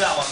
that one.